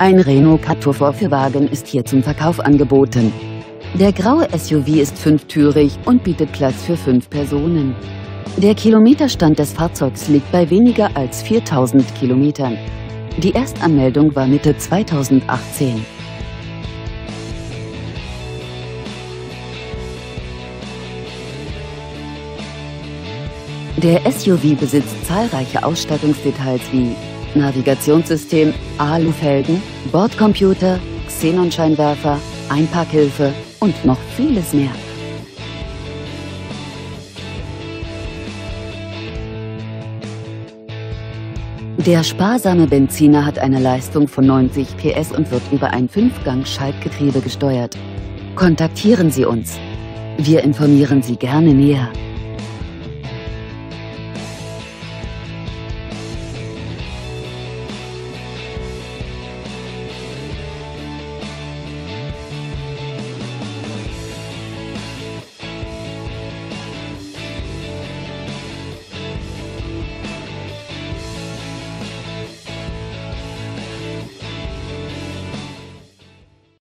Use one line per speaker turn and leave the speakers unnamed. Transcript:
Ein Renault Captur Vorführwagen ist hier zum Verkauf angeboten. Der graue SUV ist fünftürig und bietet Platz für fünf Personen. Der Kilometerstand des Fahrzeugs liegt bei weniger als 4000 Kilometern. Die Erstanmeldung war Mitte 2018. Der SUV besitzt zahlreiche Ausstattungsdetails wie Navigationssystem, Alufelgen, Bordcomputer, Xenonscheinwerfer, Einparkhilfe und noch vieles mehr. Der sparsame Benziner hat eine Leistung von 90 PS und wird über ein 5-Gang-Schaltgetriebe gesteuert. Kontaktieren Sie uns. Wir informieren Sie gerne näher.